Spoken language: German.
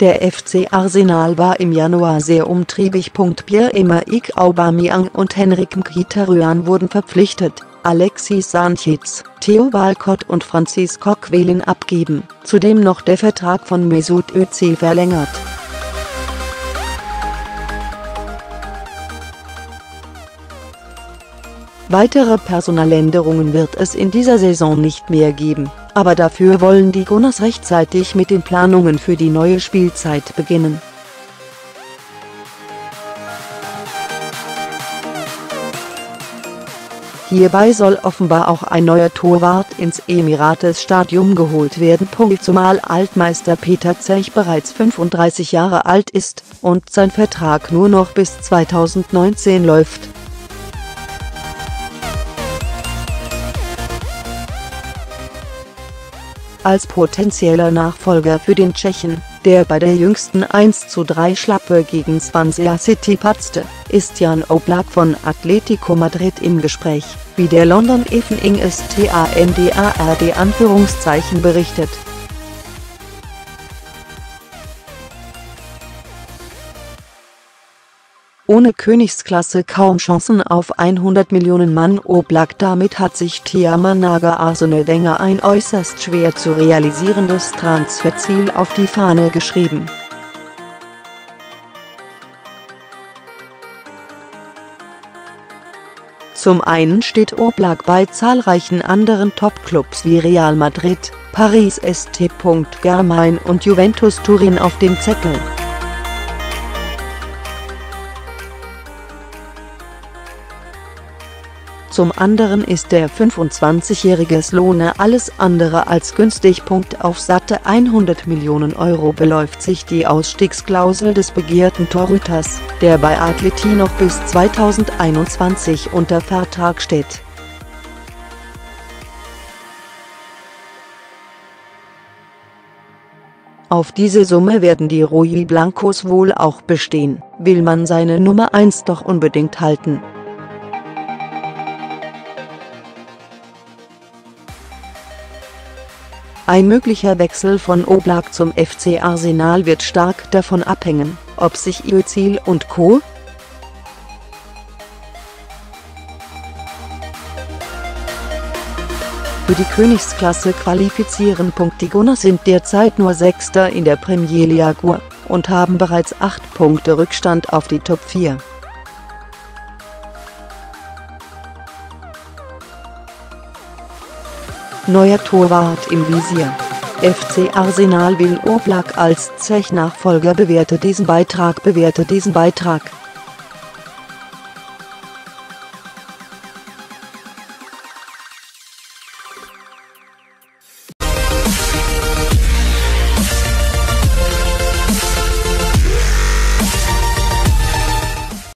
Der FC Arsenal war im Januar sehr umtriebig. Pierre-Emerick Aubameyang und Henrik Mkhitaryan wurden verpflichtet, Alexis Sanchez, Theo Walcott und Francis Coquelin abgeben, zudem noch der Vertrag von Mesut Özil verlängert. Weitere Personaländerungen wird es in dieser Saison nicht mehr geben, aber dafür wollen die Gunners rechtzeitig mit den Planungen für die neue Spielzeit beginnen. Hierbei soll offenbar auch ein neuer Torwart ins Emirates-Stadium geholt werden. Zumal Altmeister Peter Zech bereits 35 Jahre alt ist und sein Vertrag nur noch bis 2019 läuft. Als potenzieller Nachfolger für den Tschechen, der bei der jüngsten 1:3 Schlappe gegen Swansea City patzte, ist Jan Oblak von Atletico Madrid im Gespräch, wie der London Evening Standard Anführungszeichen berichtet. Ohne Königsklasse kaum Chancen auf 100 Millionen Mann Oblak damit hat sich Tiamanaga Arsene Wenger ein äußerst schwer zu realisierendes Transferziel auf die Fahne geschrieben. Zum einen steht Oblak bei zahlreichen anderen Topclubs wie Real Madrid, Paris St. Germain und Juventus Turin auf dem Zettel. Zum anderen ist der 25-jährige Sloane alles andere als günstig. Auf satte 100 Millionen Euro beläuft sich die Ausstiegsklausel des begehrten Torhüters, der bei Atleti noch bis 2021 unter Vertrag steht. Auf diese Summe werden die Rui Blancos wohl auch bestehen, will man seine Nummer 1 doch unbedingt halten. Ein möglicher Wechsel von Oblak zum FC Arsenal wird stark davon abhängen, ob sich Özil und Co. für die Königsklasse qualifizieren. Die Gunners sind derzeit nur Sechster in der Premier League und haben bereits 8 Punkte Rückstand auf die Top 4. Neuer Torwart im Visier. FC Arsenal will Oblak als Zech-Nachfolger bewerte diesen Beitrag bewerte diesen Beitrag